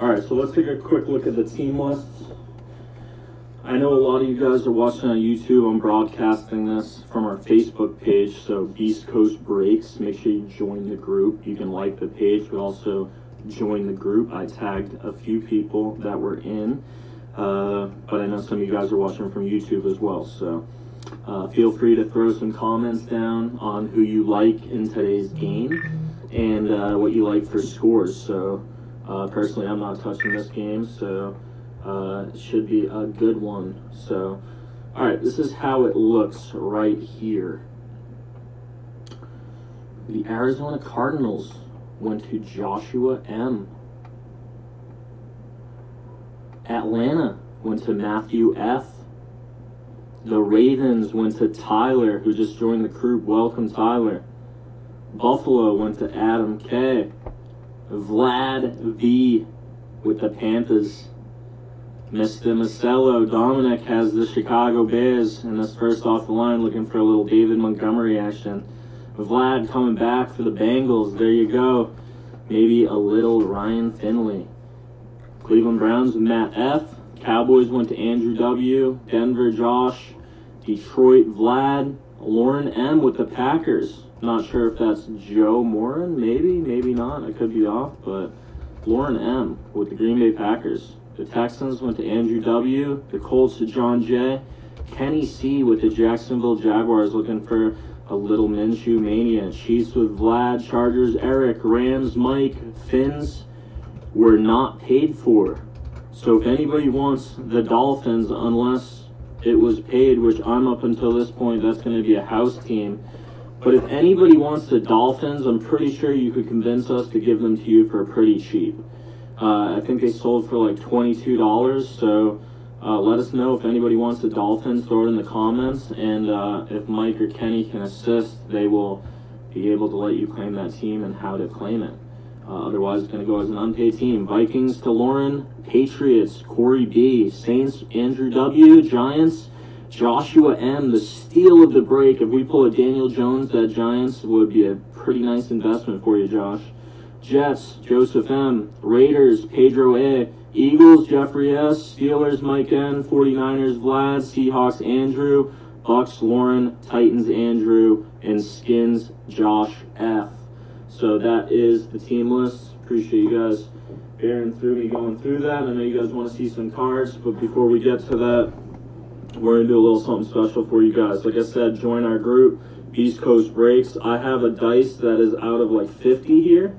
All right, so let's take a quick look at the team lists. I know a lot of you guys are watching on YouTube. I'm broadcasting this from our Facebook page, so Beast Coast Breaks. Make sure you join the group. You can like the page, but also join the group. I tagged a few people that were in, uh, but I know some of you guys are watching from YouTube as well. So uh, feel free to throw some comments down on who you like in today's game and uh, what you like for scores. So uh, personally, I'm not touching this game, so uh, it should be a good one. So, all right, this is how it looks right here. The Arizona Cardinals went to Joshua M. Atlanta went to Matthew F. The Ravens went to Tyler, who just joined the crew. Welcome, Tyler. Buffalo went to Adam K. Vlad V with the Panthers. Mr. Marcelo Dominic has the Chicago Bears, and this first off the line looking for a little David Montgomery action. Vlad coming back for the Bengals. There you go. Maybe a little Ryan Finley. Cleveland Browns with Matt F. Cowboys went to Andrew W. Denver Josh. Detroit Vlad. Lauren M. with the Packers. Not sure if that's Joe Morin. Maybe, maybe not. I could be off, but Lauren M. with the Green Bay Packers. The Texans went to Andrew W. The Colts to John J. Kenny C. with the Jacksonville Jaguars looking for a little Minshew mania. Chiefs with Vlad, Chargers, Eric, Rams, Mike, Fins were not paid for. So if anybody wants the Dolphins, unless it was paid, which I'm up until this point, that's going to be a house team. But if anybody wants the Dolphins, I'm pretty sure you could convince us to give them to you for pretty cheap. Uh, I think they sold for like $22. So uh, let us know if anybody wants the Dolphins. Throw it in the comments. And uh, if Mike or Kenny can assist, they will be able to let you claim that team and how to claim it. Uh, otherwise, it's going to go as an unpaid team. Vikings to Lauren, Patriots, Corey B, Saints, Andrew W, Giants, Joshua M, the steal of the break. If we pull a Daniel Jones, that Giants would be a pretty nice investment for you, Josh. Jets, Joseph M, Raiders, Pedro A, Eagles, Jeffrey S, Steelers, Mike N, 49ers, Vlad, Seahawks, Andrew, Bucs, Lauren, Titans, Andrew, and Skins, Josh F. So that is the team list. Appreciate you guys bearing through me going through that. I know you guys want to see some cards, but before we get to that, we're gonna do a little something special for you guys. Like I said, join our group, Beast Coast Breaks. I have a dice that is out of like 50 here.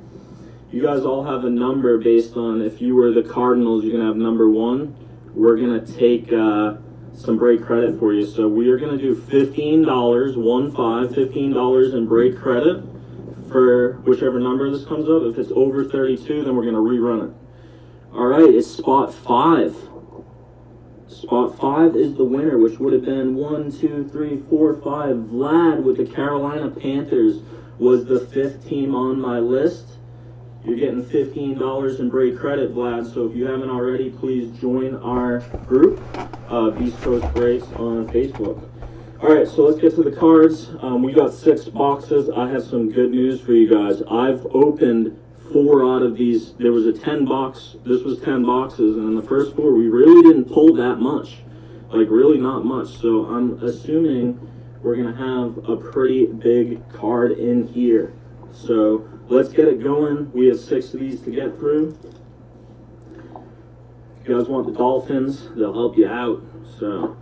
You guys all have a number based on if you were the Cardinals, you're gonna have number one. We're gonna take uh, some break credit for you. So we are gonna do $15, one five, $15 in break credit for whichever number this comes up. If it's over 32, then we're to rerun it. All right, it's spot five. Spot five is the winner, which would have been one, two, three, four, five. Vlad with the Carolina Panthers was the fifth team on my list. You're getting $15 in break credit, Vlad. So if you haven't already, please join our group, uh, Beast Coast Breaks on Facebook. All right, so let's get to the cards. Um, we got six boxes. I have some good news for you guys. I've opened four out of these. There was a 10 box, this was 10 boxes, and in the first four, we really didn't pull that much. Like, really not much. So I'm assuming we're going to have a pretty big card in here. So let's get it going. We have six of these to get through. If you guys want the Dolphins, they'll help you out. So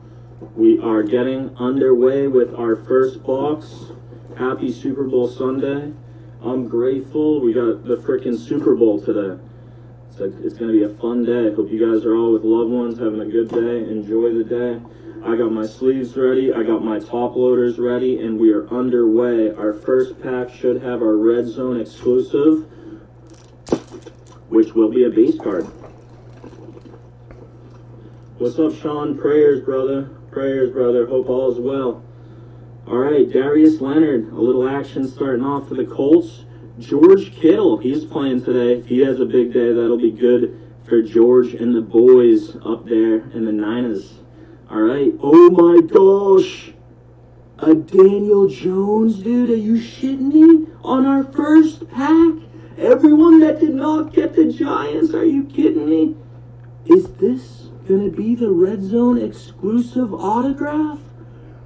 we are getting underway with our first box. Happy Super Bowl Sunday. I'm grateful. We got the freaking Super Bowl today. It's, it's going to be a fun day. Hope you guys are all with loved ones having a good day. Enjoy the day. I got my sleeves ready. I got my top loaders ready, and we are underway. Our first pack should have our red zone exclusive, which will be a base card. What's up, Sean? Prayers, brother. Prayers, brother. Hope all is well. All right, Darius Leonard. A little action starting off for the Colts. George Kittle. He's playing today. He has a big day, that'll be good for George and the boys up there in the Niners. All right. Oh my gosh. A Daniel Jones, dude. Are you shitting me? On our first pack? everyone that did not get the Giants, are you kidding me? Is this going to be the Red Zone exclusive autograph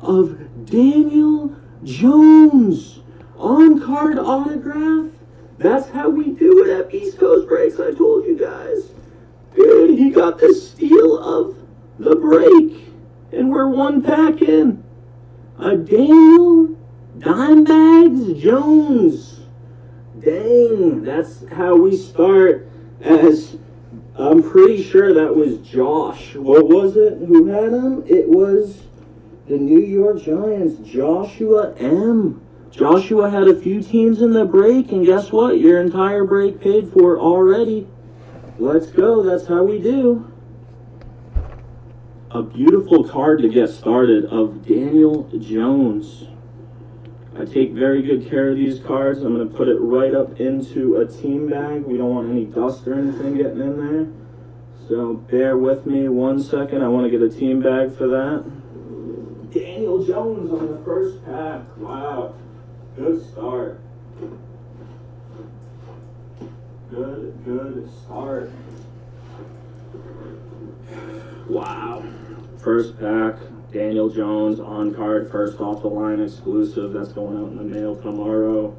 of Daniel Jones? On card autograph? That's how we do it at Beast Coast Breaks, I told you guys. Dude, he got the steal of the break. And we're one pack in. A Daniel Dimebags Jones. Dang, that's how we start as I'm pretty sure that was Josh. What was it? Who had him? It was the New York Giants, Joshua M. Joshua had a few teams in the break, and guess what? Your entire break paid for already. Let's go. That's how we do. A beautiful card to get started of Daniel Jones. I take very good care of these cards. I'm going to put it right up into a team bag. We don't want any dust or anything getting in there. So bear with me one second. I want to get a team bag for that. Daniel Jones on the first pack. Wow. Good start. Good, good start. Wow. First pack, Daniel Jones on card, first off the line exclusive. That's going out in the mail tomorrow.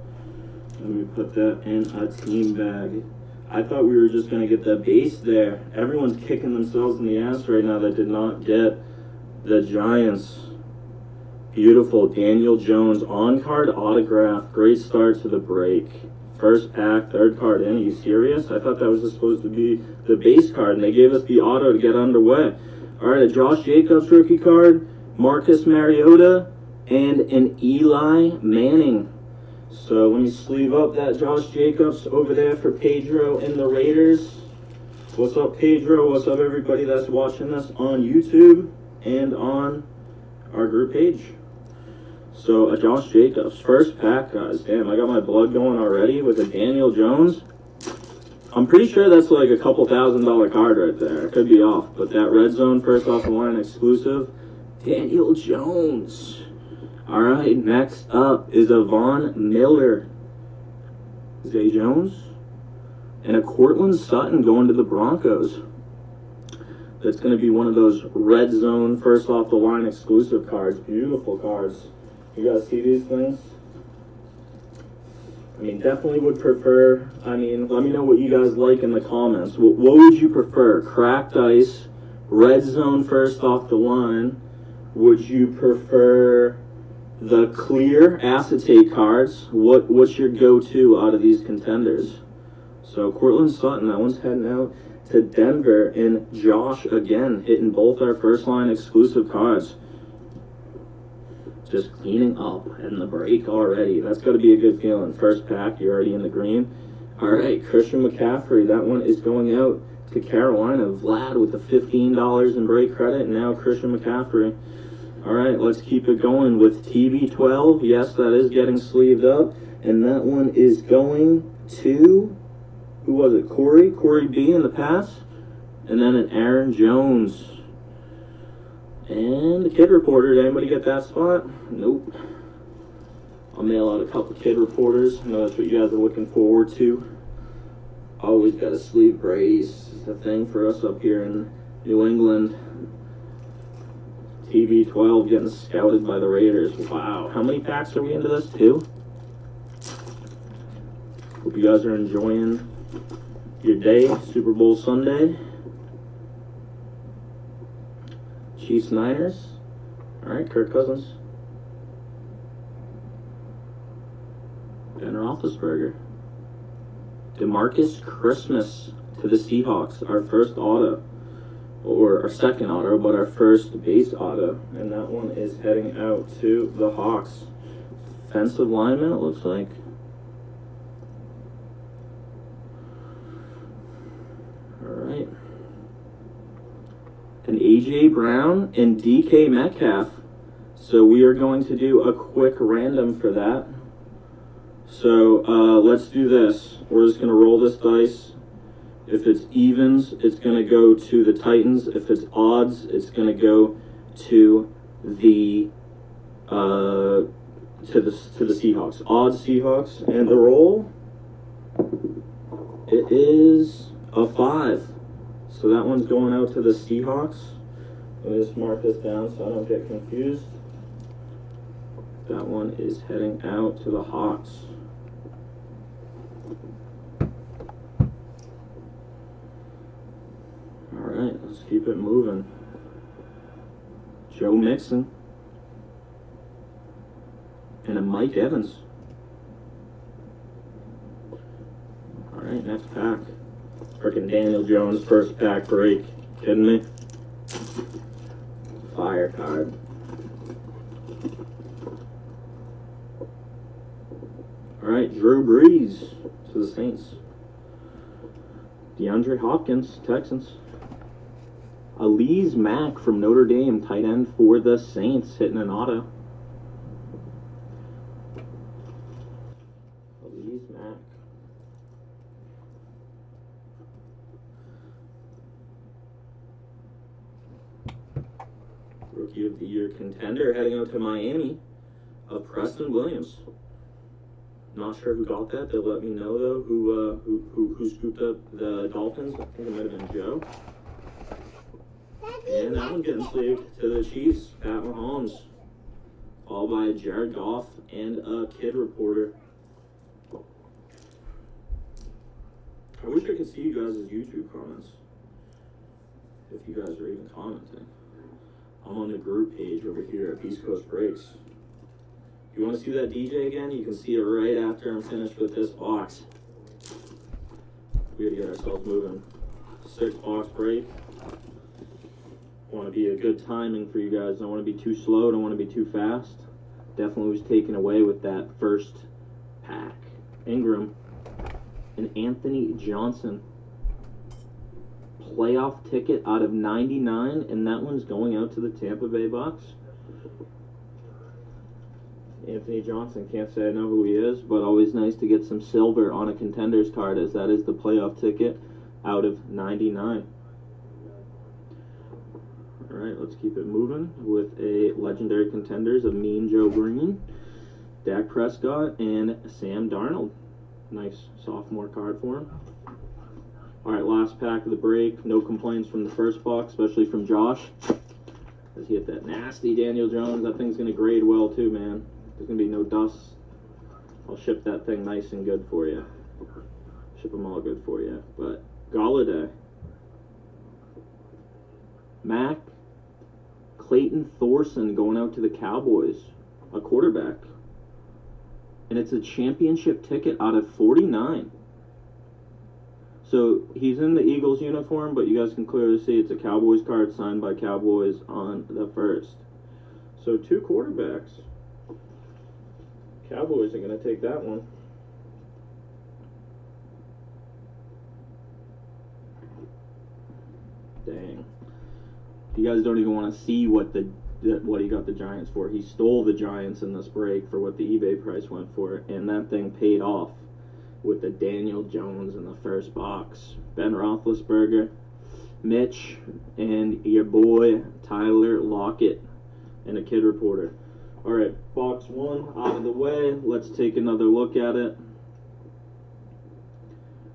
Let me put that in a team bag. I thought we were just going to get the base there. Everyone's kicking themselves in the ass right now that did not get the Giants. Beautiful. Daniel Jones on card autograph. Great start to the break. First pack, third card you serious? I thought that was supposed to be the base card, and they gave us the auto to get underway. All right, a Josh Jacobs rookie card, Marcus Mariota, and an Eli Manning. So let me sleeve up that Josh Jacobs over there for Pedro and the Raiders. What's up, Pedro? What's up, everybody that's watching this on YouTube and on our group page? So a Josh Jacobs first pack, guys. Damn, I got my blood going already with a Daniel Jones. I'm pretty sure that's like a couple thousand dollar card right there. I could be off, but that red zone first off the line exclusive, Daniel Jones. All right, next up is a Von Miller, Zay Jones, and a Courtland Sutton going to the Broncos. That's going to be one of those red zone first off the line exclusive cards. Beautiful cards. You guys see these things? I mean, definitely would prefer. I mean, let me know what you guys like in the comments. What, what would you prefer? Cracked ice, red zone first off the line. Would you prefer the clear acetate cards? What What's your go-to out of these contenders? So Courtland Sutton, that one's heading out to Denver, and Josh again hitting both our first line exclusive cards just cleaning up in the break already. That's got to be a good feeling. First pack, you're already in the green. All right, Christian McCaffrey. That one is going out to Carolina. Vlad with the $15 in break credit. And now Christian McCaffrey. All right, let's keep it going with TB12. Yes, that is getting sleeved up. And that one is going to, who was it? Corey? Corey B in the pass. And then an Aaron Jones. And the kid reporter, did anybody get that spot? Nope. I'll mail out a couple kid reporters. I know that's what you guys are looking forward to. Always got a sleeve brace. It's a thing for us up here in New England. TB12 getting scouted by the Raiders. Wow. How many packs are we into this? Two? Hope you guys are enjoying your day, Super Bowl Sunday. Chiefs Niners. All right, Kirk Cousins. Ben Roethlisberger. Demarcus Christmas to the Seahawks. Our first auto. Or our second auto, but our first base auto. And that one is heading out to the Hawks. Defensive lineman, it looks like. an AJ Brown and DK Metcalf. So we are going to do a quick random for that. So uh, let's do this. We're just going to roll this dice. If it's evens, it's going to go to the Titans. If it's odds, it's going to go to the uh, to the to the Seahawks. Odds Seahawks and the roll. it is a five. So that one's going out to the Seahawks. Let me just mark this down so I don't get confused. That one is heading out to the Hawks. All right, let's keep it moving. Joe Mixon and a Mike Evans. All right, next pack. Freaking Daniel Jones first pack break. Kidding me? Fire card. All right, Drew Brees to the Saints. DeAndre Hopkins, Texans. Alize Mack from Notre Dame, tight end for the Saints, hitting an auto. Alize Mack. The Year contender heading out to Miami of Preston Williams. Not sure who got that. They'll let me know though. Who uh, who, who who scooped up the Dolphins? I think it might have been Joe. And that one getting saved to the Chiefs. Pat Mahomes, followed by Jared Goff and a kid reporter. I wish I could see you guys' YouTube comments. If you guys are even commenting. I'm on the group page over here at Beast Coast Breaks. You want to see that DJ again? You can see it right after I'm finished with this box. We gotta get ourselves moving. Six box break. Want to be a good timing for you guys. Don't want to be too slow. Don't want to be too fast. Definitely was taken away with that first pack. Ingram and Anthony Johnson. Playoff ticket out of 99, and that one's going out to the Tampa Bay Bucs. Anthony Johnson, can't say I know who he is, but always nice to get some silver on a contender's card, as that is the playoff ticket out of 99. All right, let's keep it moving with a legendary contenders of Mean Joe Greene, Dak Prescott, and Sam Darnold. Nice sophomore card for him. All right, last pack of the break. No complaints from the first box, especially from Josh. As he hit that nasty Daniel Jones. That thing's gonna grade well too, man. There's gonna be no dust. I'll ship that thing nice and good for you. Ship them all good for you. But Golladay, Mac, Clayton Thorson going out to the Cowboys, a quarterback. And it's a championship ticket out of 49. So he's in the Eagles uniform, but you guys can clearly see it's a Cowboys card signed by Cowboys on the first. So two quarterbacks. Cowboys are going to take that one. Dang. You guys don't even want to see what the what he got the Giants for. He stole the Giants in this break for what the eBay price went for, and that thing paid off with the Daniel Jones in the first box. Ben Roethlisberger, Mitch, and your boy Tyler Lockett, and a kid reporter. All right, box one out of the way. Let's take another look at it.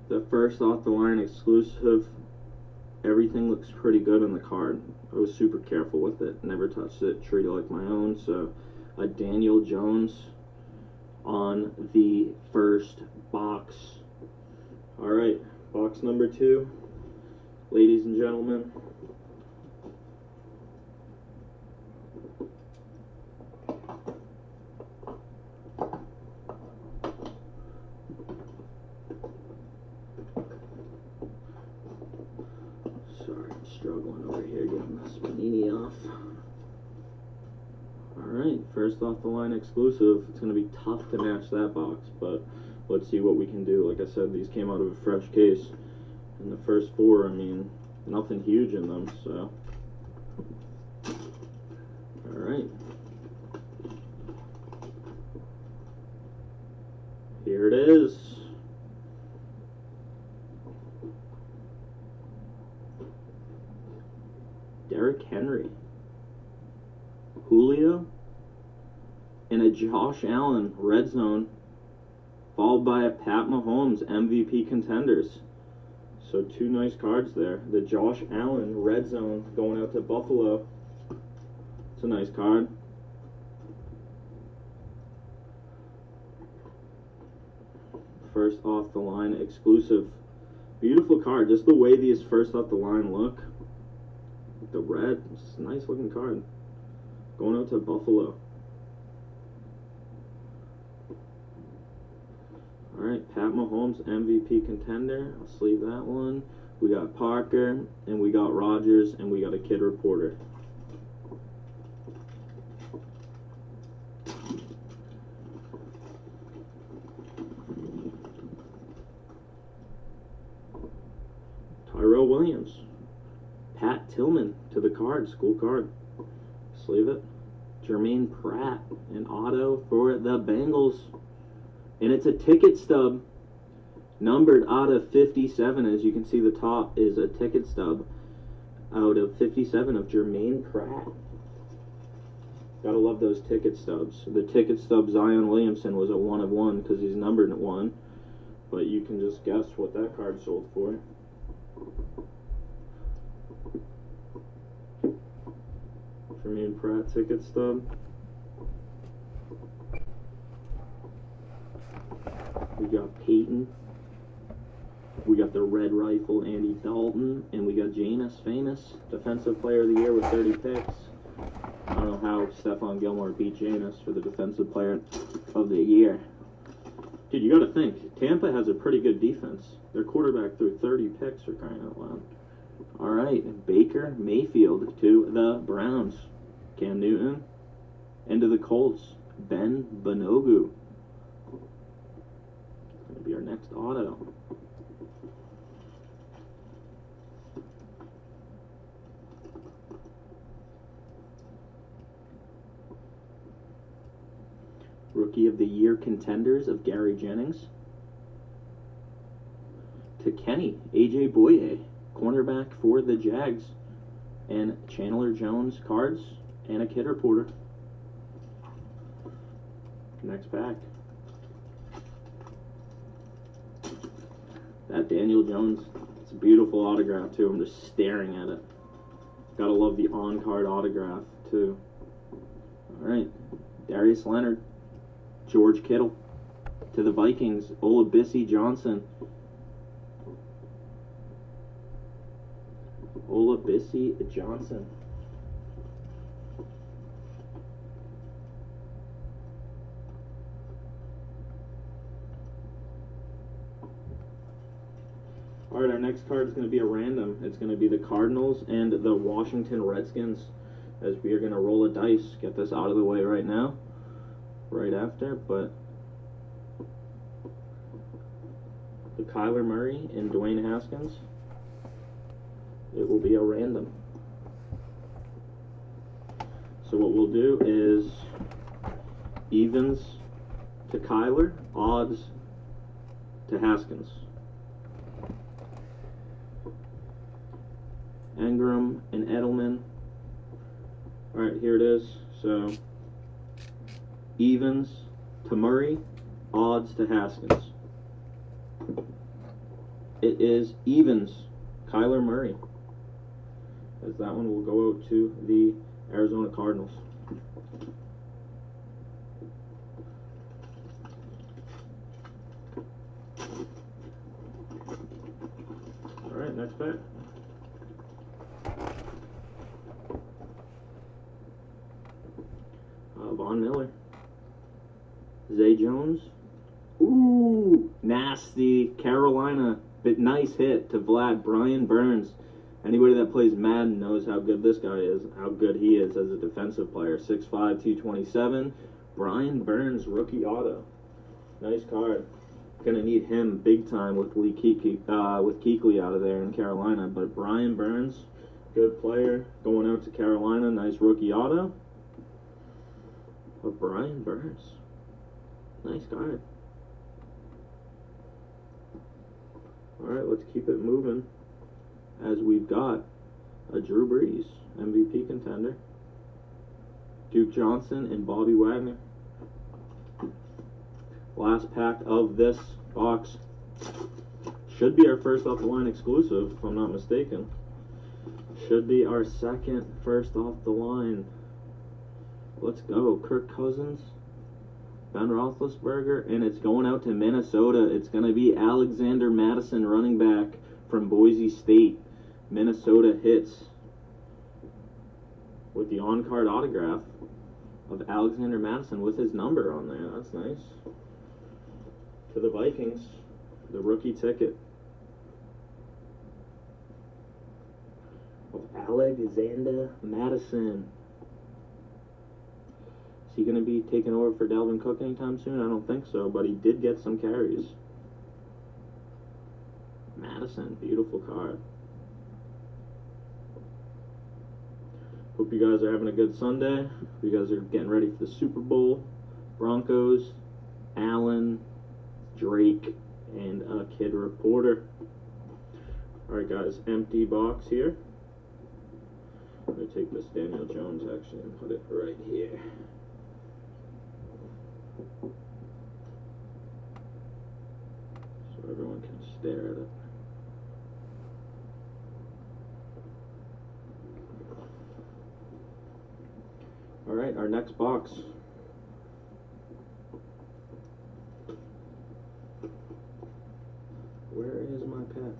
The first off the line exclusive. Everything looks pretty good on the card. I was super careful with it. Never touched it. Treated it like my own. So, a Daniel Jones on the first box. All right, box number two, ladies and gentlemen. Sorry, I'm struggling over here getting this panini off. Alright, first off the line exclusive. It's going to be tough to match that box, but let's see what we can do. Like I said, these came out of a fresh case. And the first four, I mean, nothing huge in them, so. Alright. Here it is. Derrick Henry. Julio, and a Josh Allen red zone, followed by a Pat Mahomes MVP contenders. So two nice cards there. The Josh Allen red zone going out to Buffalo. It's a nice card. First off the line exclusive. Beautiful card. Just the way these first off the line look. The red. It's a nice looking card. Going out to Buffalo. All right, Pat Mahomes, MVP contender. I'll sleeve that one. We got Parker, and we got Rodgers, and we got a kid reporter. Tyrell Williams. Pat Tillman to the card, school card. Sleeve it. Jermaine Pratt, an auto for the Bengals. And it's a ticket stub numbered out of 57. As you can see, the top is a ticket stub out of 57 of Jermaine Pratt. Gotta love those ticket stubs. The ticket stub Zion Williamson was a one of one because he's numbered at one. But you can just guess what that card sold for. Jermaine Pratt ticket stub. We got Peyton. We got the red rifle Andy Dalton, and we got Jameis famous defensive player of the year with 30 picks. I don't know how Stephon Gilmore beat Jameis for the defensive player of the year. Dude, you got to think Tampa has a pretty good defense. Their quarterback threw 30 picks for crying out loud. All right, Baker Mayfield to the Browns. Cam Newton into the Colts. Ben Banogu. Gonna be our next auto. Rookie of the Year contenders of Gary Jennings. To Kenny, AJ Bouye, cornerback for the Jags. And Chandler Jones cards and a kid reporter. Next pack. That Daniel Jones, it's a beautiful autograph too. I'm just staring at it. Gotta love the on card autograph too. Alright. Darius Leonard. George Kittle. To the Vikings, Olabisi Johnson. Olabisi Johnson. All right, our next card is going to be a random. It's going to be the Cardinals and the Washington Redskins. As we are going to roll a dice. Get this out of the way right now. Right after, but the Kyler Murray and Dwayne Haskins. It will be a random. So what we'll do is evens to Kyler, odds to Haskins. Engram and Edelman. All right, here it is. So evens to Murray, odds to Haskins. It is evens, Kyler Murray. As that one will go out to the Arizona Cardinals. All right, next bet. Uh, Von Miller. Zay Jones. Ooh, nasty. Carolina. Bit nice hit to Vlad. Brian Burns. Anybody that plays Madden knows how good this guy is, how good he is as a defensive player. 6'5", 227. Brian Burns, rookie auto. Nice card. Gonna need him big time with Lee Kiki, uh, with Kuechly out of there in Carolina. But Brian Burns, good player, going out to Carolina. Nice rookie auto. Of Brian Burns. Nice card. Alright, let's keep it moving. As we've got a Drew Brees, MVP contender. Duke Johnson and Bobby Wagner. Last pack of this box. Should be our first off the line exclusive, if I'm not mistaken. Should be our second first off the line. Let's go. Kirk Cousins, Ben Roethlisberger, and it's going out to Minnesota. It's going to be Alexander Mattison, running back from Boise State. Minnesota hits with the on card autograph of Alexander Mattison with his number on there. That's nice. To the Vikings, the rookie ticket of Alexander Mattison. He going to be taking over for Dalvin Cook anytime soon? I don't think so, but he did get some carries. Mattison, beautiful card. Hope you guys are having a good Sunday. You guys are getting ready for the Super Bowl. Broncos, Allen, Drake, and a kid reporter. Alright, guys, empty box here. I'm going to take this Daniel Jones actually and put it right here. So everyone can stare at it. All right, our next box. Where is my pen?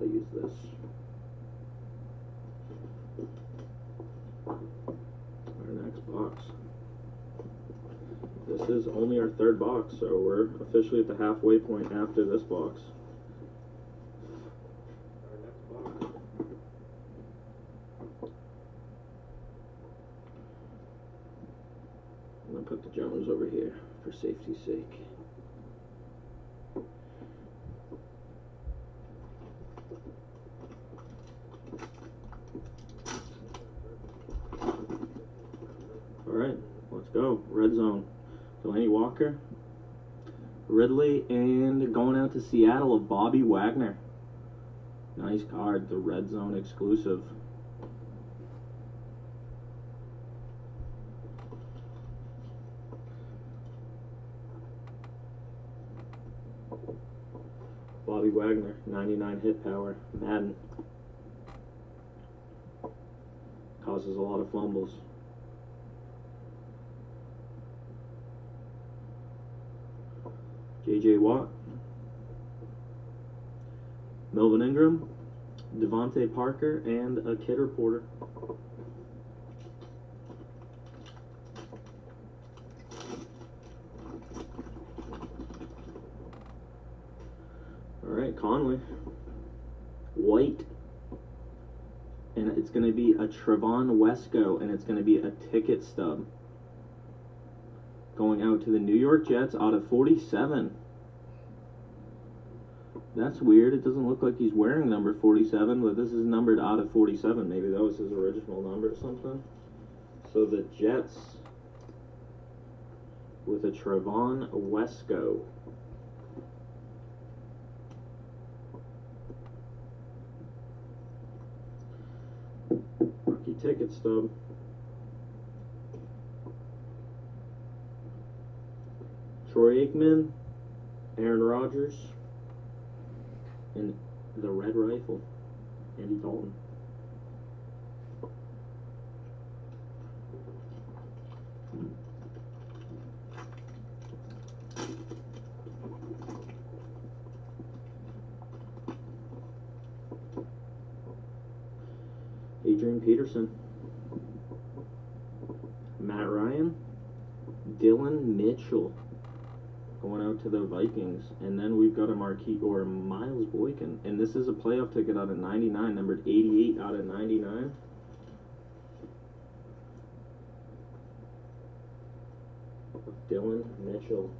I'll use this. Our next box. This is only our third box, so we're officially at the halfway point after this box. I'm gonna put the Jones over here for safety's sake. All right, let's go. Red zone. Delanie Walker, Ridley, and going out to Seattle of Bobby Wagner. Nice card, the red zone exclusive. Bobby Wagner, 99 hit power, Madden. Causes a lot of fumbles. J.J. Watt, Melvin Ingram, DeVante Parker, and a kid reporter. All right, Conley, White, and it's going to be a Trevon Wesco, and it's going to be a ticket stub going out to the New York Jets out of 47. That's weird. It doesn't look like he's wearing number 47, but this is numbered out of 47. Maybe that was his original number or something. So the Jets with a Trevon Wesco. Rookie ticket stub. Troy Aikman, Aaron Rodgers, and the Red Rifle, Andy Dalton. Adrian Peterson, Matt Ryan, Dillon Mitchell going out to the Vikings, and then we've got a marquee or Miles Boykin, and this is a playoff ticket out of 99, numbered 88 out of 99. Dillon Mitchell.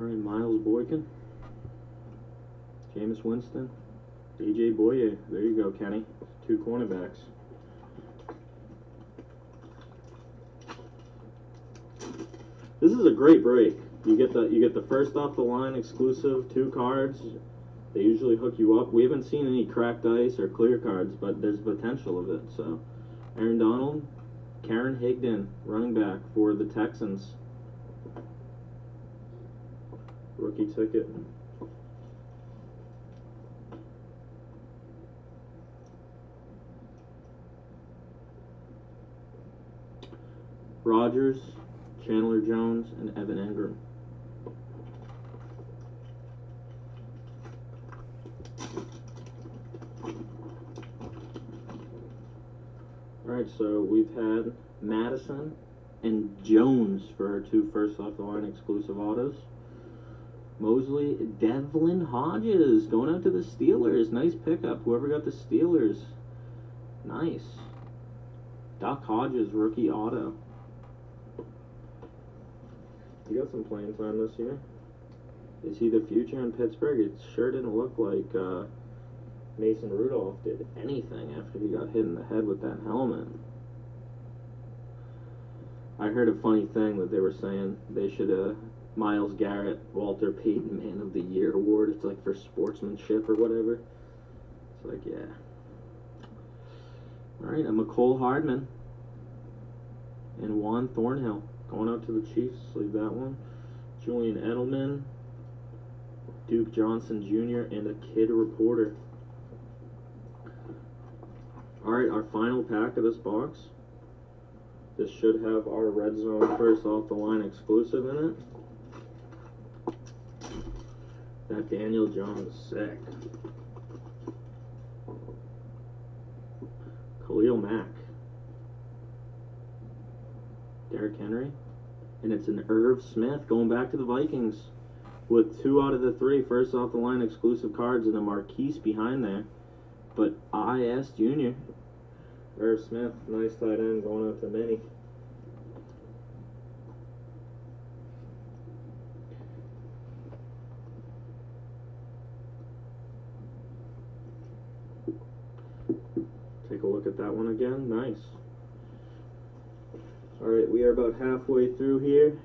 All right, Miles Boykin, Jameis Winston, DJ Bouye. There you go, Kenny. Two cornerbacks. This is a great break. You get the you get the first off the line exclusive two cards. They usually hook you up. We haven't seen any cracked ice or clear cards, but there's potential of it. So, Aaron Donald, Karan Higdon, running back for the Texans. Rookie ticket. Rodgers, Chandler Jones, and Evan Engram. Alright, so we've had Mattison and Jones for our two first off the line exclusive autos. Mosley, Devlin Hodges going out to the Steelers. Nice pickup. Whoever got the Steelers. Nice. Doc Hodges, rookie auto. He got some playing time this year. Is he the future in Pittsburgh? It sure didn't look like uh, Mason Rudolph did anything after he got hit in the head with that helmet. I heard a funny thing that they were saying they should uh Myles Garrett, Walter Payton Man of the Year award. It's like for sportsmanship or whatever. It's like yeah. All right, I'm Mecole Hardman and Juan Thornhill going out to the Chiefs. Leave that one. Julian Edelman, Duke Johnson Jr., and a kid reporter. Alright, our final pack of this box. This should have our red zone first off the line exclusive in it. That Daniel Jones sick. Khalil Mack. Derrick Henry. And it's an Irv Smith going back to the Vikings with two out of the three first off the line exclusive cards and a Marquise behind there. But IS Jr. Irv Smith, nice tight end going out to Minnie. Take a look at that one again. Nice. Alright, we are about halfway through here.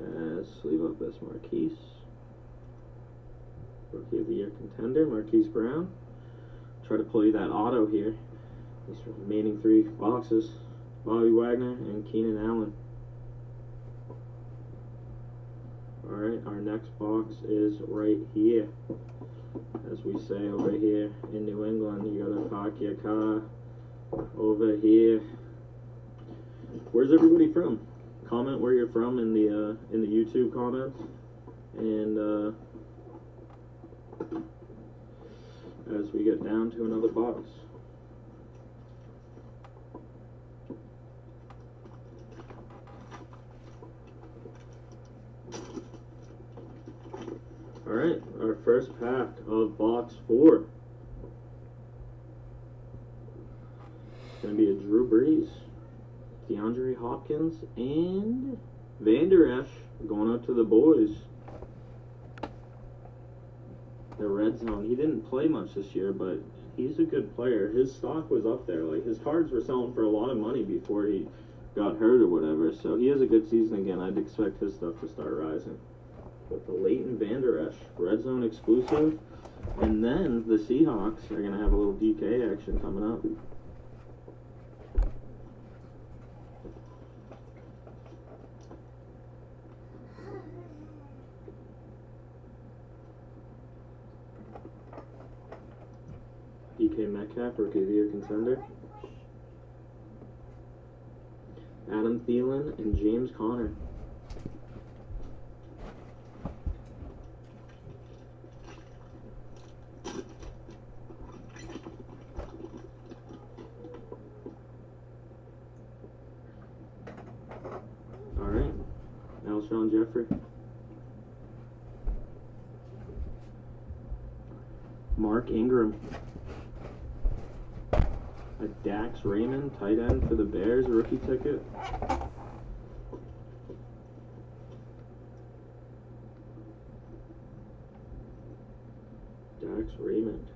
Uh, sleeve up this Marquise. Rookie of the Year contender, Marquise Brown. Try to you that auto here. These remaining three boxes. Bobby Wagner and Keenan Allen. Alright, our next box is right here. As we say over here in New England, you got a car over here. Where's everybody from? Comment where you're from in the uh, in the YouTube comments, and uh, as we get down to another box. Alright, our first pack of box four. It's to be a Drew Brees, DeAndre Hopkins, and Vander Esch going out to the boys. The red zone. He didn't play much this year, but he's a good player. His stock was up there. Like his cards were selling for a lot of money before he got hurt or whatever. So he has a good season again. I'd expect his stuff to start rising with the Leighton Vander Esch red zone exclusive. And then the Seahawks are going to have a little DK action coming up. Rookie of the year contender. Adam Thielen and James Conner. All right, Alshon Jeffery. Mark Ingram. A Dax Raymond, tight end for the Bears, rookie ticket. Dax Raymond.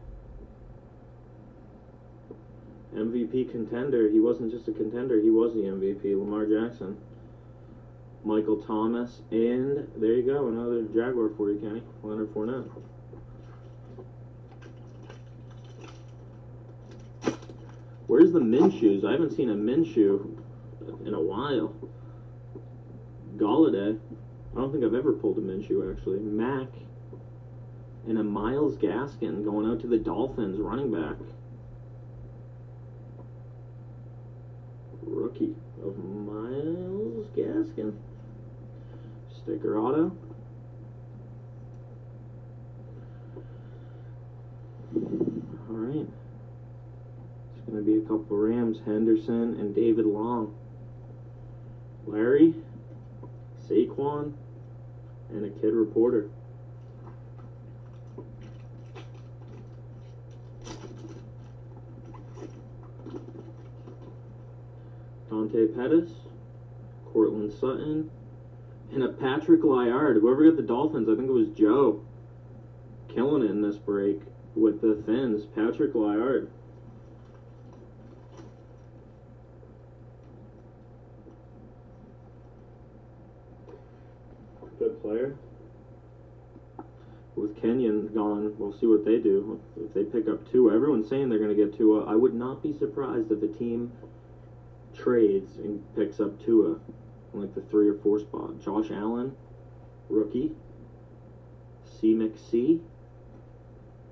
MVP contender. He wasn't just a contender, he was the MVP. Lamar Jackson. Michael Thomas. And there you go, another Jaguar for you, Kenny. Leonard The Minshews? I haven't seen a Minshew in a while. Golladay. I don't think I've ever pulled a Minshew actually. Mack. And a Myles Gaskin going out to the Dolphins, running back. Rookie of Myles Gaskin. Sticker auto. All right. It's going to be a couple Rams, Henderson and David Long. Larry, Saquon, and a kid reporter. Dante Pettis, Courtland Sutton, and a Patrick Laird. Whoever got the Dolphins, I think it was Joe, killing it in this break with the Fins. Patrick Laird. Good player. With Kenyan gone, we'll see what they do. If they pick up Tua, everyone's saying they're going to get Tua. I would not be surprised if a team trades and picks up Tua like the three or four spot. Josh Allen, rookie. C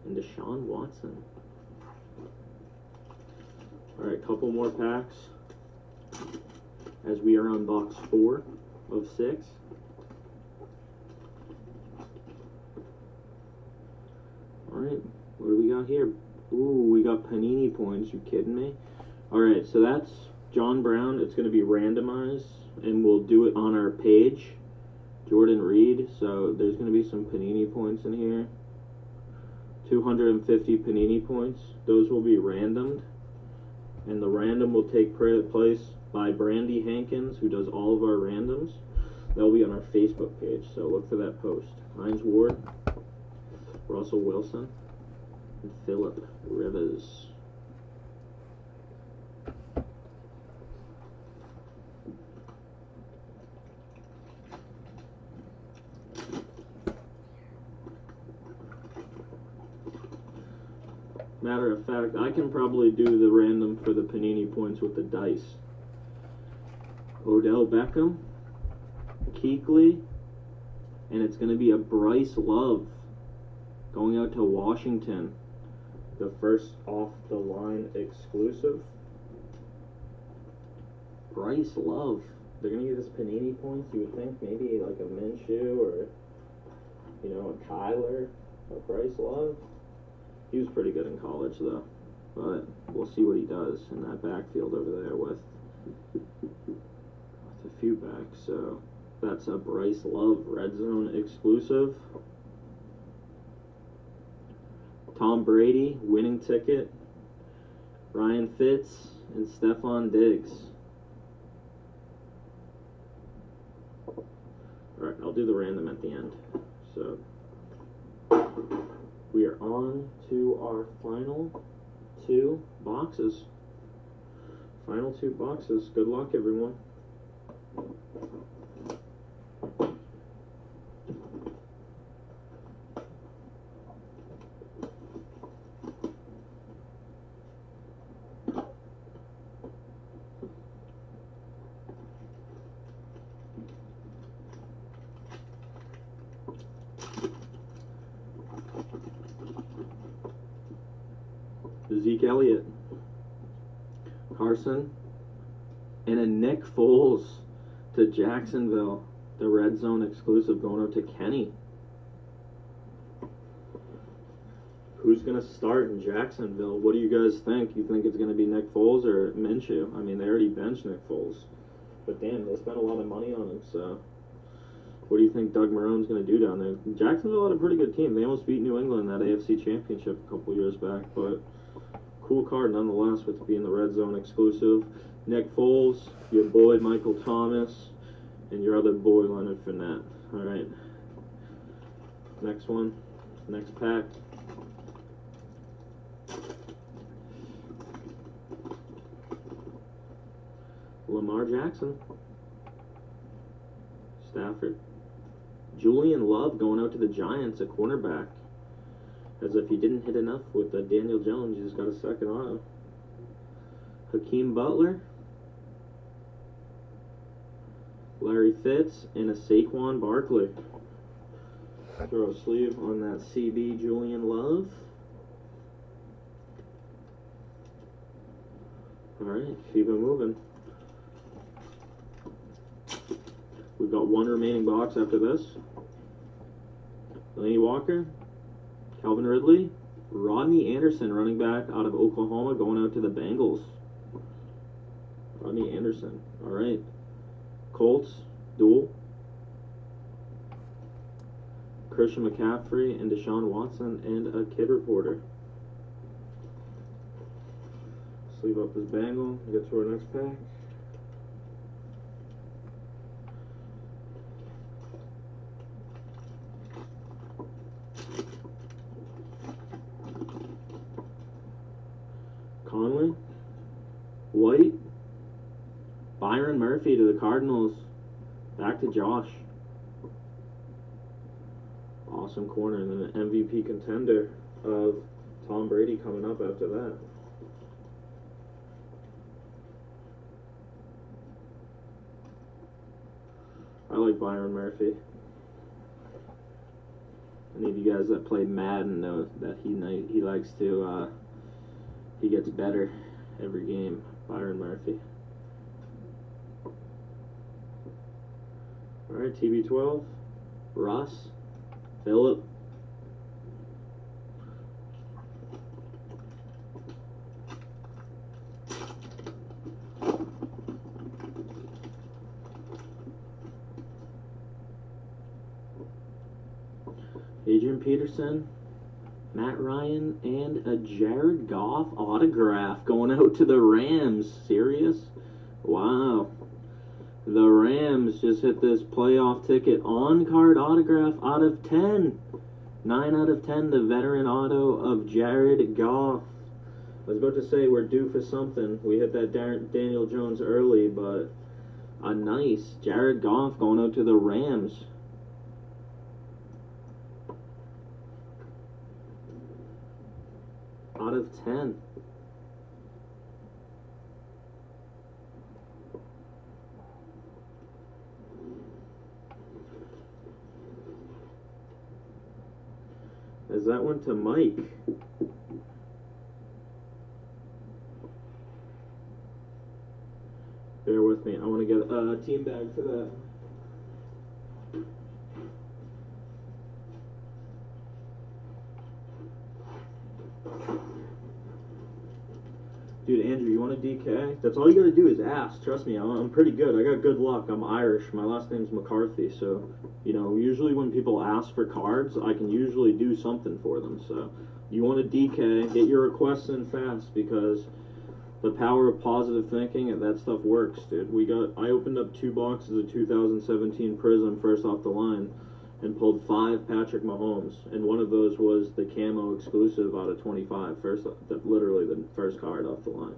and Deshaun Watson. All right, couple more packs as we are on box four of six. All right, what do we got here? Ooh, we got Panini points. You kidding me? All right, so that's John Brown. It's going to be randomized, and we'll do it on our page. Jordan Reed. So there's going to be some Panini points in here. 250 Panini points. Those will be randomed. And the random will take place by Brandy Hankins, who does all of our randoms. That'll be on our Facebook page, so look for that post. Hines Ward, Russell Wilson, and Philip Rivers. Matter of fact, I can probably do the random for the Panini points with the dice. Odell Beckham, Kuechly, and it's going to be a Bryce Love going out to Washington. The first off the line exclusive. Bryce Love. They're to give us Panini points. You would think maybe like a Minshew or, you know, a Kyler, a Bryce Love. He was pretty good in college, though. But we'll see what he does in that backfield over there with, with a few backs. So that's a Bryce Love red zone exclusive. Tom Brady winning ticket. Ryan Fitz and Stefon Diggs. Alright, I'll do the random at the end. So we are on to our final two boxes. Final two boxes. Good luck, everyone. And a Nick Foles to Jacksonville. The red zone exclusive going out to Kenny. Who's going to start in Jacksonville? What do you guys think? You think it's going to be Nick Foles or Minshew? I mean, they already benched Nick Foles. But damn, they spent a lot of money on him, so. What do you think Doug Marrone's going to do down there? Jacksonville had a pretty good team. They almost beat New England in that AFC Championship a couple years back, but cool card nonetheless with being the red zone exclusive. Nick Foles, your boy Michael Thomas, and your other boy Leonard Fournette. All right. Next one, next pack. Lamar Jackson, Stafford, Julian Love going out to the Giants, a cornerback. As if he didn't hit enough with Daniel Jones, he just got a second auto. Hakeem Butler, Larry Fitz, and a Saquon Barkley. Throw a sleeve on that CB Julian Love. Alright, keep it moving. We've got one remaining box after this. Laney Walker, Calvin Ridley, Rodney Anderson, running back out of Oklahoma, going out to the Bengals. Rodney Anderson. All right. Colts, duel. Christian McCaffrey and Deshaun Watson and a kid reporter. Sleeve up his Bengal. Get to our next pack. Conley, White, Byron Murphy to the Cardinals. Back to Josh. Awesome corner, and then an MVP contender of Tom Brady coming up after that. I like Byron Murphy. Any of you guys that play Madden know that he he likes to uh, he gets better every game. Byron Murphy. All right, TB12. Ross, Philip. Adrian Peterson, Matt Ryan, and a Jared Goff autograph going out to the Rams. Serious? Wow. The Rams just hit this playoff ticket on card autograph out of 10. 9 out of 10, the veteran auto of Jared Goff. I was about to say we're due for something. We hit that Daniel Jones early, but a nice Jared Goff going out to the Rams. Out of 10. That one to Mike? Bear with me. I want to get a team bag for that. Dude, DK? That's all you gotta do is ask. Trust me, I'm, I'm pretty good. I got good luck. I'm Irish. My last name's McCarthy, so you know, usually when people ask for cards, I can usually do something for them. So, you want a DK? Get your requests in fast because the power of positive thinking and that stuff works, dude. We got. I opened up two boxes of 2017 Prizm first off the line and pulled five Patrick Mahomes, and one of those was the camo exclusive out of 25, first, literally the first card off the line.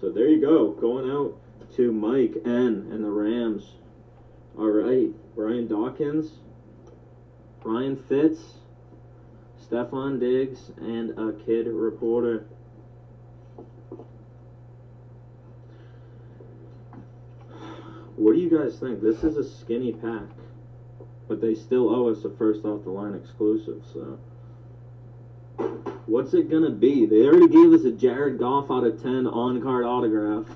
So there you go, going out to Mike N and the Rams. All right, Brian Dawkins, Brian Fitz, Stefon Diggs, and a kid reporter. What do you guys think? This is a skinny pack but they still owe us a first off the line exclusive. So, what's it gonna be? They already gave us a Jared Goff out of ten on card autograph.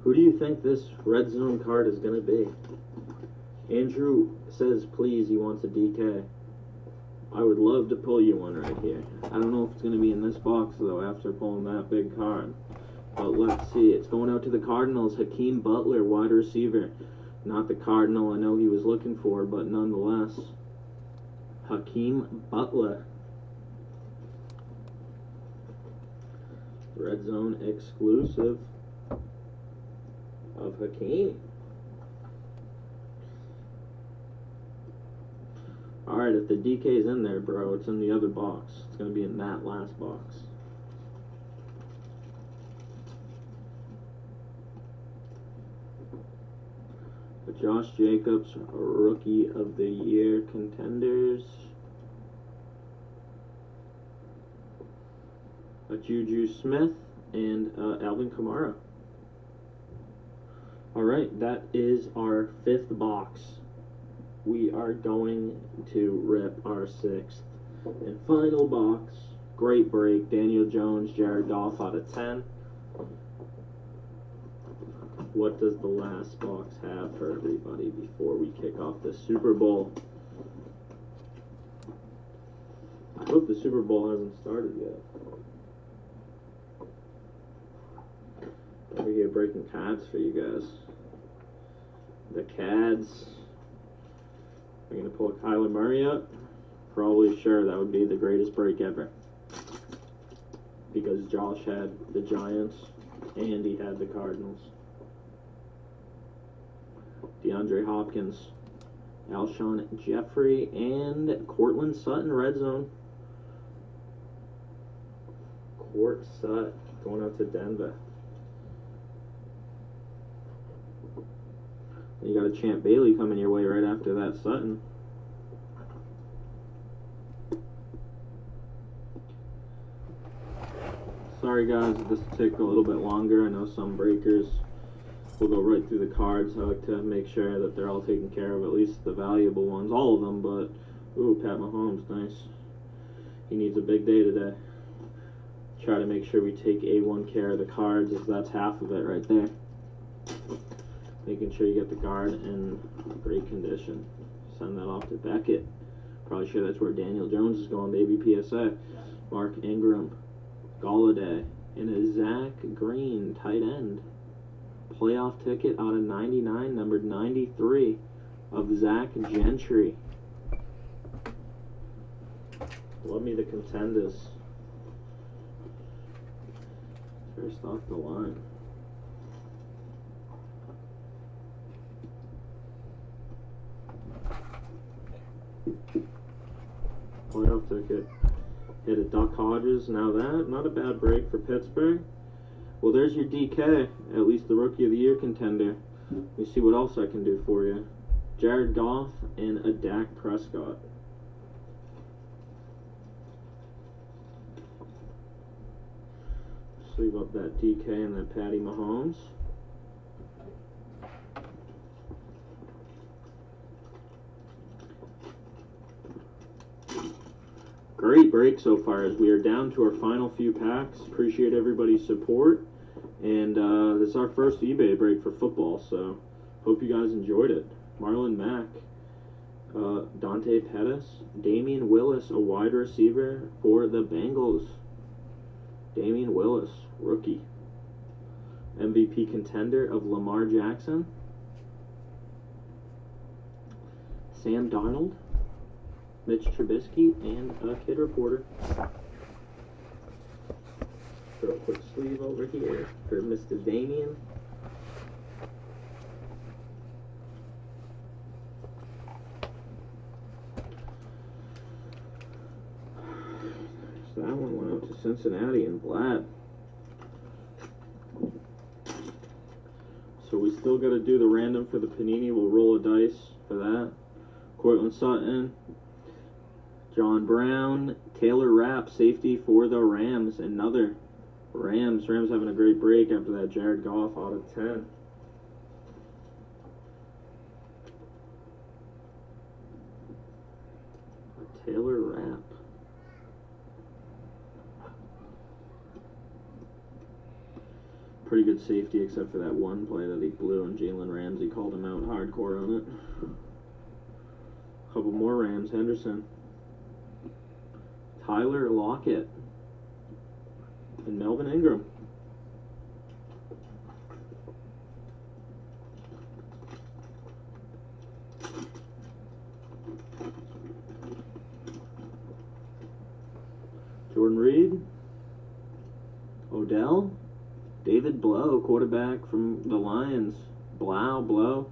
Who do you think this red zone card is gonna be? Andrew says, please, he wants a DK. I would love to pull you one right here. I don't know if it's gonna be in this box though. After pulling that big card. But let's see. It's going out to the Cardinals. Hakeem Butler, wide receiver. Not the Cardinal I know he was looking for, but nonetheless. Hakeem Butler. Red Zone exclusive of Hakeem. Alright, if the DK's in there, bro, it's in the other box. It's going to be in that last box. Josh Jacobs, Rookie of the Year contenders. A Juju Smith and uh, Alvin Kamara. All right, that is our fifth box. We are going to rip our sixth and final box. Great break. Daniel Jones, Jared Goff out of 10. What does the last box have for everybody before we kick off the Super Bowl? I hope the Super Bowl hasn't started yet. Over here breaking cards for you guys. The Cads. We're gonna pull Kyler Murray up. Probably sure that would be the greatest break ever. Because Josh had the Giants and he had the Cardinals. DeAndre Hopkins, Alshon Jeffery, and Courtland Sutton, red zone. Court Sutton going out to Denver. You got a Champ Bailey coming your way right after that Sutton. Sorry guys, this take a little bit longer. I know some breakers will go right through the cards. I like to make sure that they're all taken care of, at least the valuable ones, all of them, but ooh, Pat Mahomes, nice. He needs a big day today. Try to make sure we take A1 care of the cards, as that's half of it right there. Making sure you get the card in great condition. Send that off to Beckett. Probably sure that's where Daniel Jones is going, baby PSA. Mark Ingram, Golladay, and a Zach Green tight end. Playoff ticket out of 99, numbered 93 of Zach Gentry. Love me the contenders. First off the line. Playoff ticket. Hit a Duck Hodges. Now that, not a bad break for Pittsburgh. Well, there's your DK, at least the Rookie of the Year contender. Let me see what else I can do for you. Jared Goff and a Dak Prescott. Sleeve up that DK and that Patty Mahomes. Great break so far as we are down to our final few packs. Appreciate everybody's support. And uh, this is our first eBay break for football, so hope you guys enjoyed it. Marlon Mack, uh, Dante Pettis, Damion Willis, a wide receiver for the Bengals. Damion Willis, rookie. MVP contender of Lamar Jackson. Sam Darnold, Mitch Trubisky, and a kid reporter. Throw a quick sleeve over here for Mr. Damion. So that one went out to Cincinnati and Vlad. So we still got to do the random for the Panini. We'll roll a dice for that. Courtland Sutton, John Brown, Taylor Rapp, safety for the Rams. Another Rams. Rams having a great break after that Jared Goff out of 10. Taylor Rapp. Pretty good safety, except for that one play that he blew, and Jalen Ramsey called him out hardcore on it. A Couple more Rams. Henderson. Tyler Lockett. And Melvin Ingram. Jordan Reed. Odell. David Blough, quarterback from the Lions. Blow, Blow.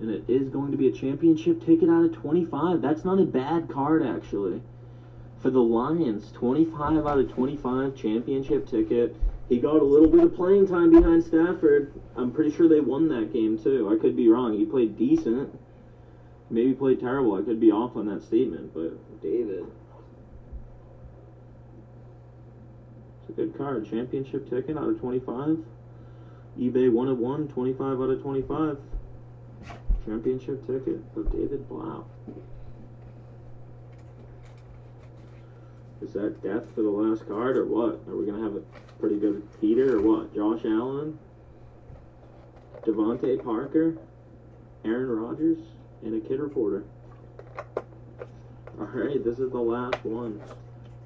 And it is going to be a championship ticket out of 25. That's not a bad card, actually. For the Lions, 25 out of 25 championship ticket. He got a little bit of playing time behind Stafford. I'm pretty sure they won that game, too. I could be wrong. He played decent. Maybe played terrible. I could be off on that statement, but David. It's a good card. Championship ticket out of 25. eBay 1 of 1, 25 out of 25. Championship ticket of David Blough. Is that death for the last card or what? Are we going to have a pretty good heater or what? Josh Allen, DeVante Parker, Aaron Rodgers, and a kid reporter. Alright, this is the last one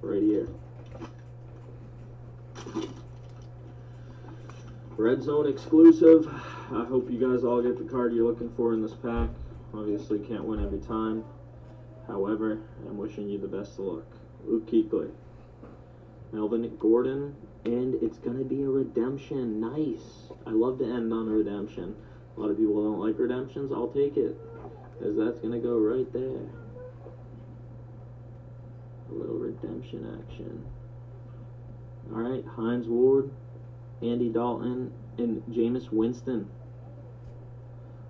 right here. Red Zone exclusive. I hope you guys all get the card you're looking for in this pack. Obviously, can't win every time. However, I'm wishing you the best of luck. Luke Melvin Gordon, and it's going to be a redemption. Nice. I love to end on a redemption. A lot of people don't like redemptions. I'll take it. Because that's going to go right there. A little redemption action. Alright, Hines Ward, Andy Dalton, and Jameis Winston.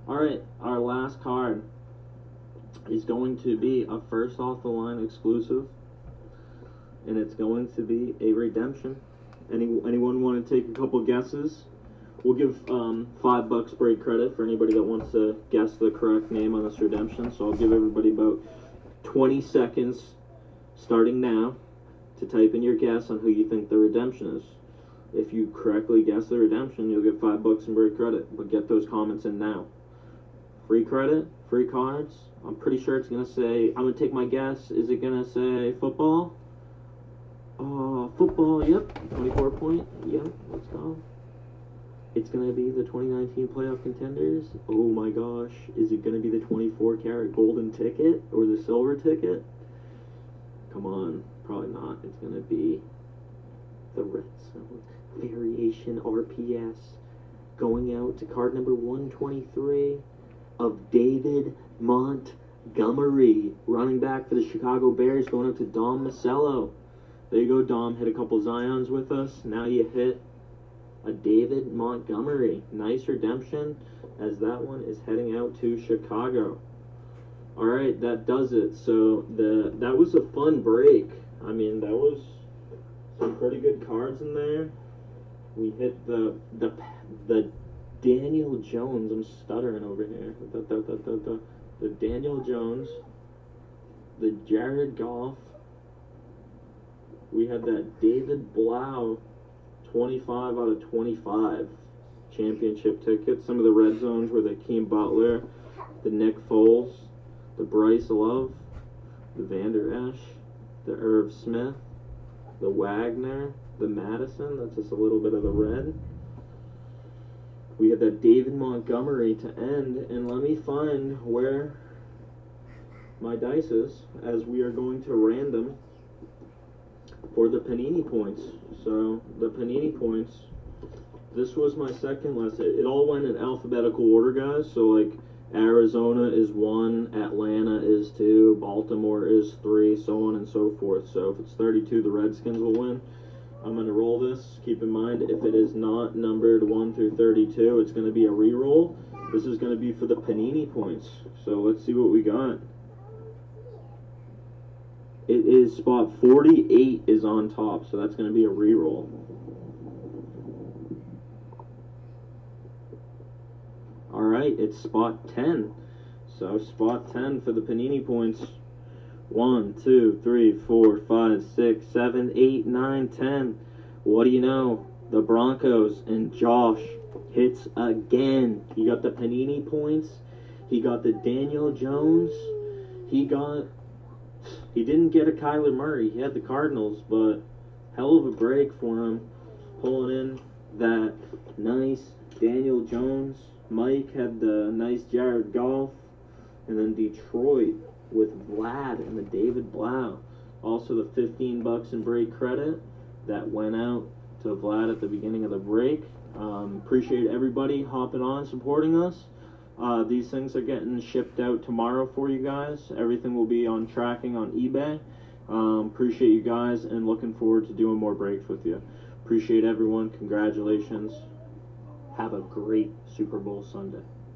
Alright, our last card is going to be a first off the line exclusive. And it's going to be a redemption. Any, anyone want to take a couple guesses? We'll give um, five bucks break credit for anybody that wants to guess the correct name on this redemption. So I'll give everybody about 20 seconds starting now to type in your guess on who you think the redemption is. If you correctly guess the redemption, you'll get five bucks in break credit. But get those comments in now. Free credit, free cards. I'm pretty sure it's gonna say. I'm gonna take my guess. Is it gonna say football? Uh, football. Yep. 24 point. Yep. Let's go. It's gonna be the 2019 playoff contenders. Oh my gosh. Is it gonna be the 24 karat golden ticket or the silver ticket? Come on. Probably not. It's gonna be the red zone variation RPS going out to card number 123 of David Montgomery, running back for the Chicago Bears, going out to Dom Masello. There you go, Dom. Hit a couple Zions with us. Now you hit a David Montgomery. Nice redemption as that one is heading out to Chicago. All right, that does it. So the that was a fun break. I mean, that was some pretty good cards in there. We hit the the the Daniel Jones. I'm stuttering over here. The, the, the, the, the, the Daniel Jones, the Jared Goff. We had that David Blough, 25 out of 25 championship tickets. Some of the red zones were the Keem Butler, the Nick Foles, the Bryce Love, the Vander Esch, the Irv Smith, the Wagner, the Mattison. That's just a little bit of the red. We had that David Montgomery to end, and let me find where my dice is as we are going to random for the Panini points. So the Panini points. This was my second list. It, it all went in alphabetical order, guys. So like Arizona is one, Atlanta is two, Baltimore is three, so on and so forth. So if it's 32, the Redskins will win. I'm going to roll this. Keep in mind, if it is not numbered 1 through 32, it's going to be a re-roll. This is going to be for the Panini points. So let's see what we got. It is spot 48 is on top, so that's going to be a re-roll. All right, it's spot 10. So spot 10 for the Panini points. 1, 2, 3, 4, 5, 6, 7, 8, 9, 10. What do you know? The Broncos and Josh hits again. He got the Panini points. He got the Daniel Jones. He got. He didn't get a Kyler Murray. He had the Cardinals, but hell of a break for him. Pulling in that nice Daniel Jones. Mike had the nice Jared Goff. And then Detroit with Vlad and the David Blough. Also the 15 bucks in break credit that went out to Vlad at the beginning of the break. Um, appreciate everybody hopping on, supporting us. Uh, these things are getting shipped out tomorrow for you guys. Everything will be on tracking on eBay. Um, appreciate you guys and looking forward to doing more breaks with you. Appreciate everyone. Congratulations. Have a great Super Bowl Sunday.